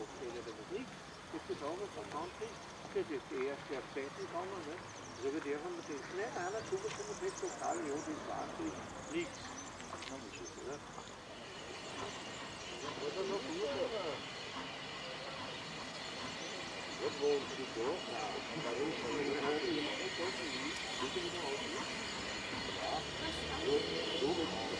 tot in de muziek. Is allemaal van country. Het is de eerste Jahrzehnten gekommen. Ne? So wir dürfen mit dem schnell einer zugekommen, das ist total, ja, das war eigentlich nichts. Man muss es, oder? Was ist noch hier? Was wollen Sie da? Warum ist das nicht mehr? Wissen Sie da auch nicht? Ja. So, so.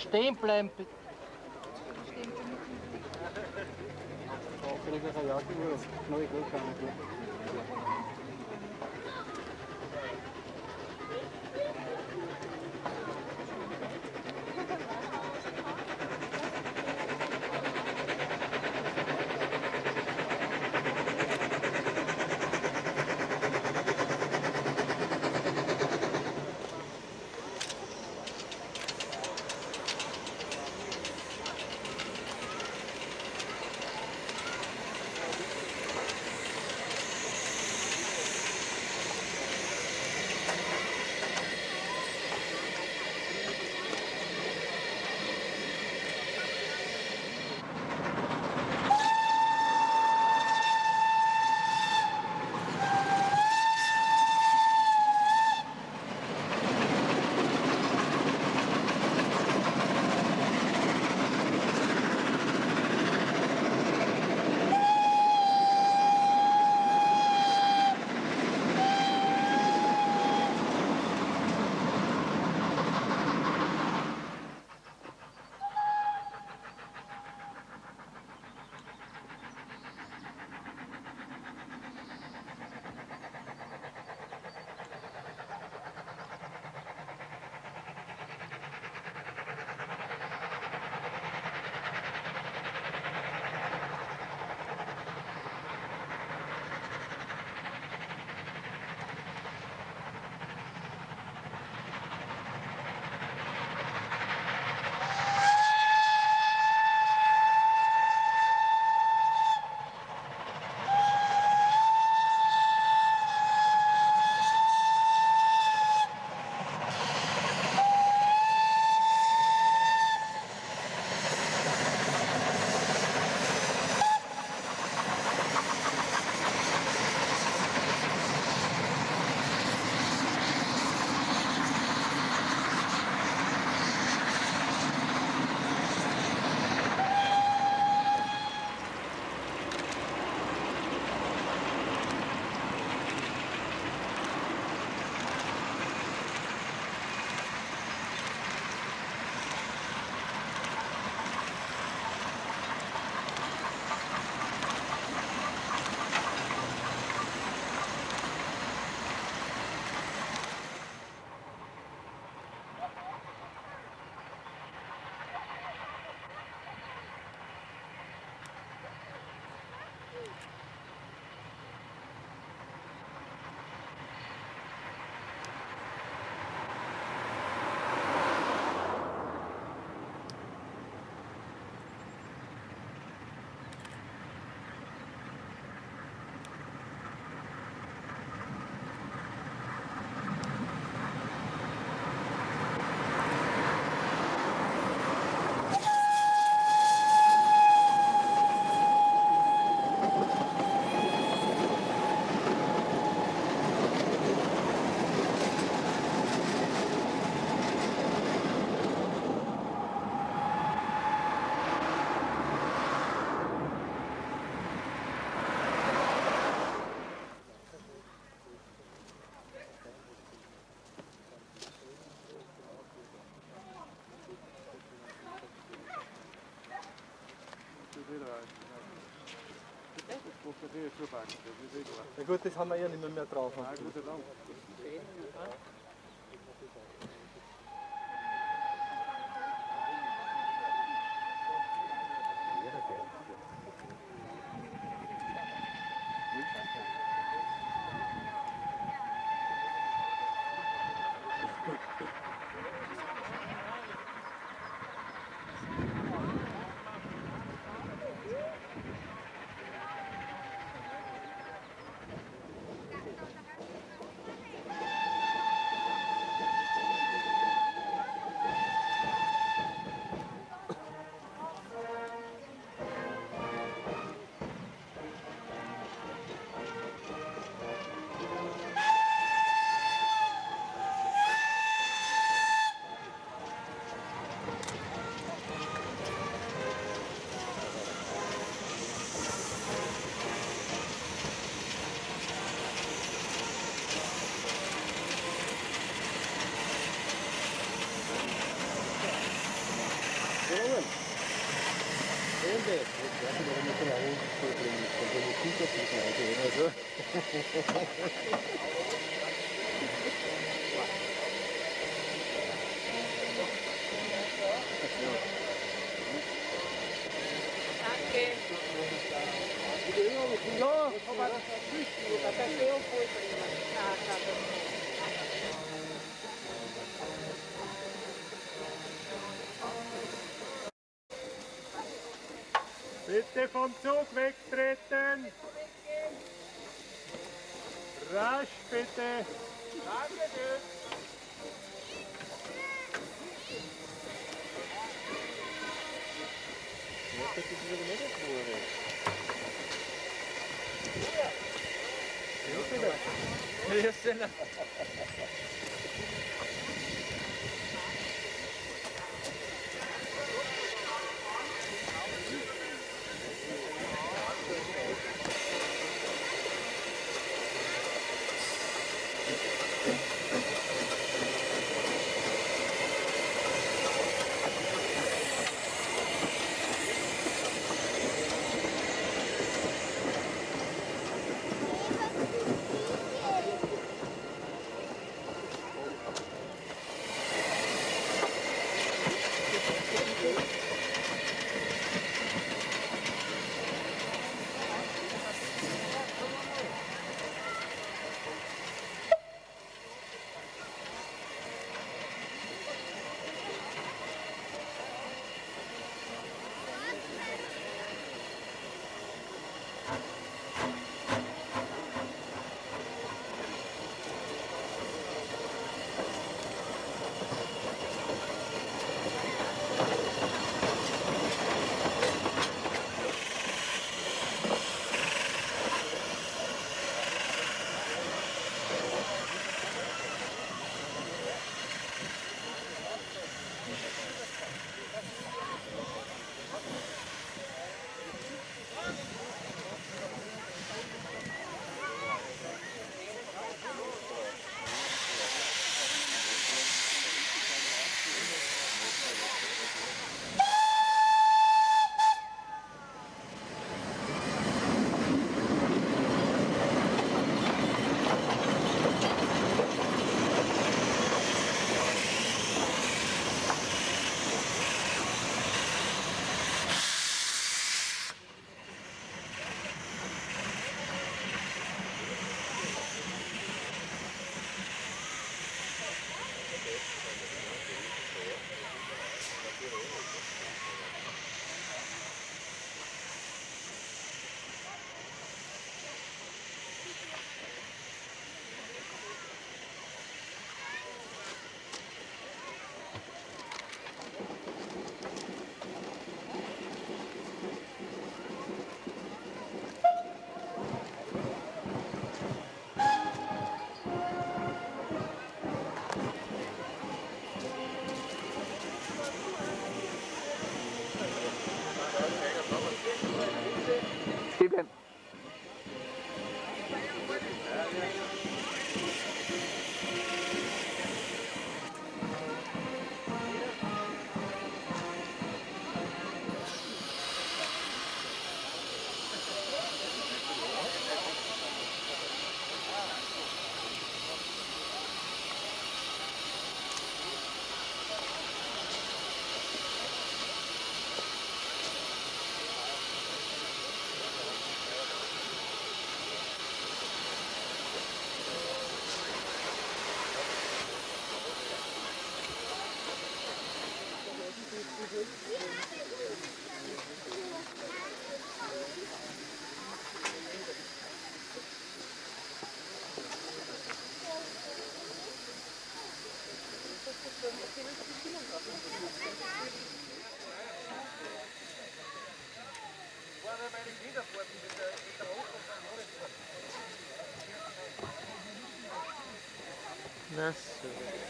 stehen bleiben. bitte. Oh, Ja gut, das haben wir eh nicht mehr, mehr drauf. Ja, gute Dank. Bitte vom Zug wegtreten. Rasch bitte. Dankeschön. Jetzt hat die Kilometerfuhre. Hier. Hier ist der. Nossa.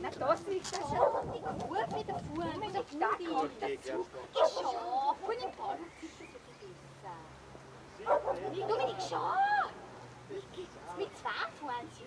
Na, das liegt da schon. Die Kurve mit der Fuhr, der die kommt dazu. Schau, das so viel besser. Dominik, schau! Mit zwei fahren sie.